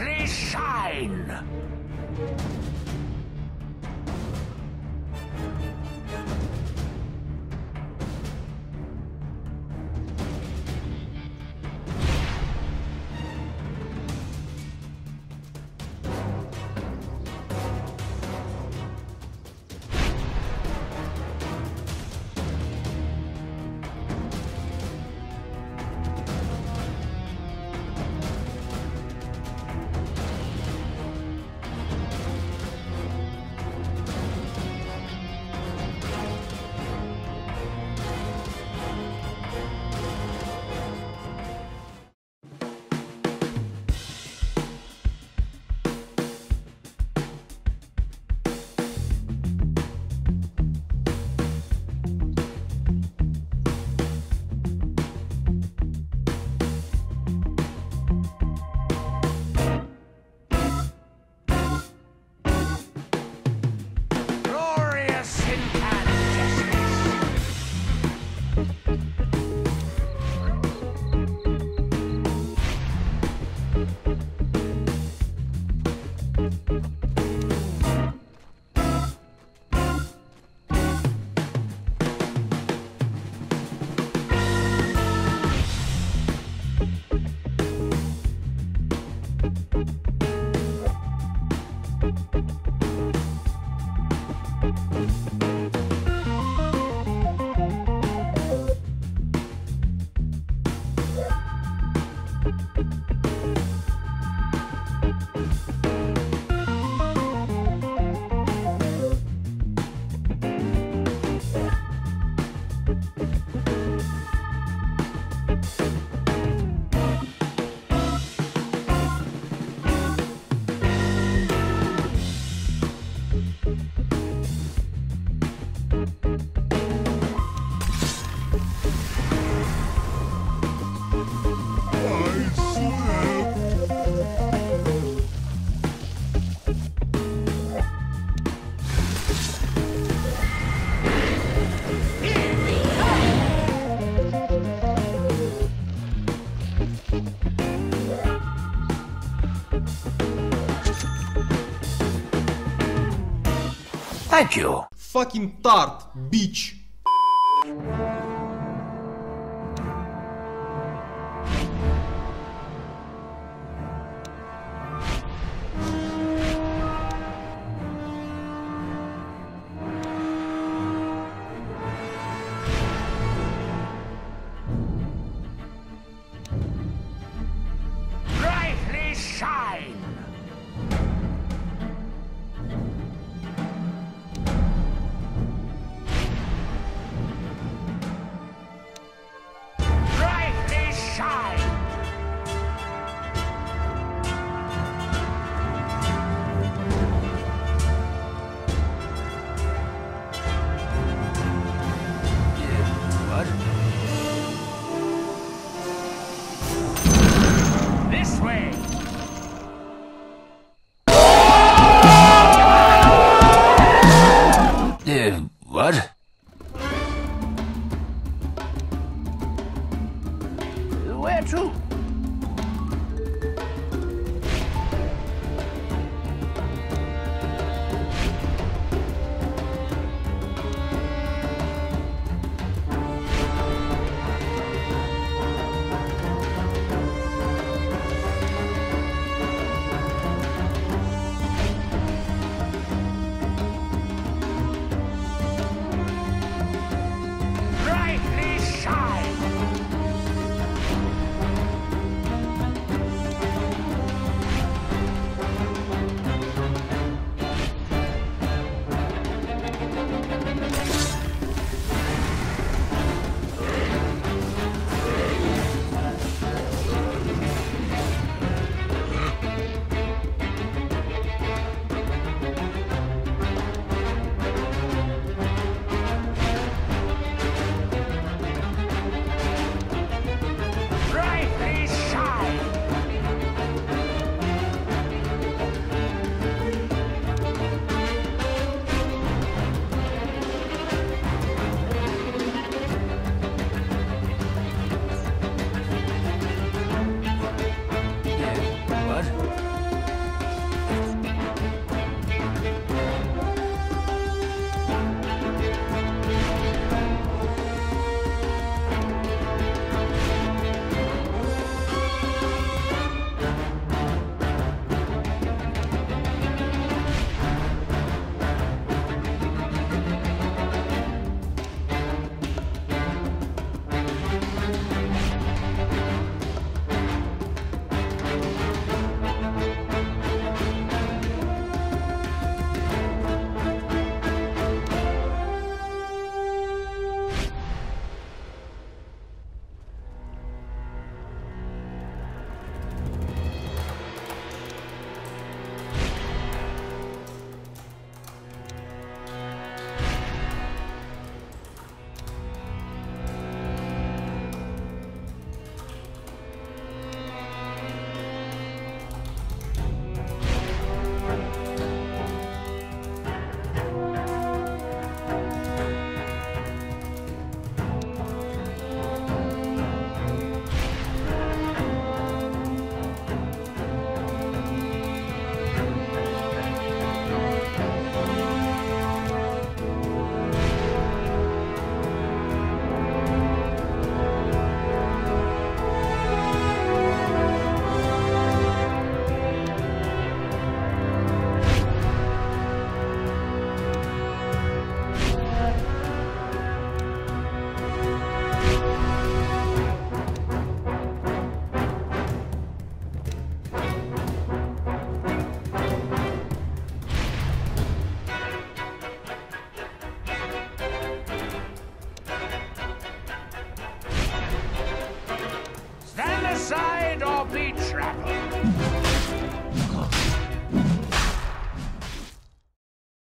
Gloriously shine! Glorious incandescence! Thank you. Fucking tart, bitch. be traveling.